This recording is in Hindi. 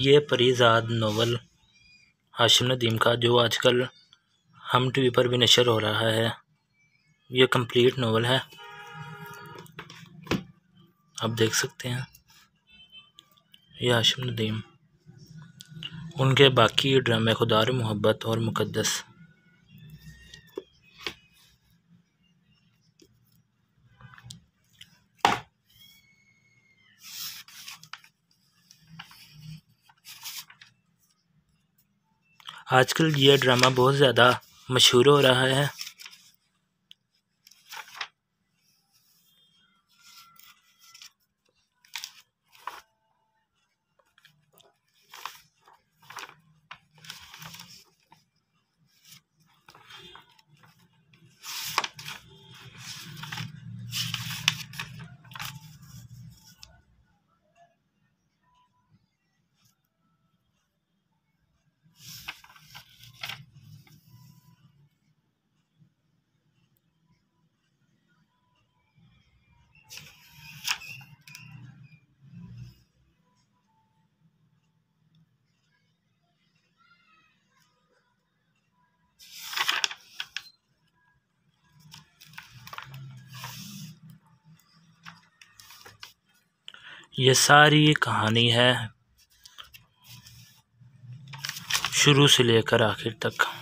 ये परीजाद नावल हाशिम नदीम का, जो आजकल हम टीवी पर भी नशर हो रहा है, ये कंप्लीट नावल है। आप देख सकते हैं, ये हाशिम नदीम उनके बाकी ड्रामे खुदार मोहब्बत और मुकद्दस। आजकल यह ड्रामा बहुत ज़्यादा मशहूर हो रहा है। ये सारी कहानी है शुरू से लेकर आखिर तक।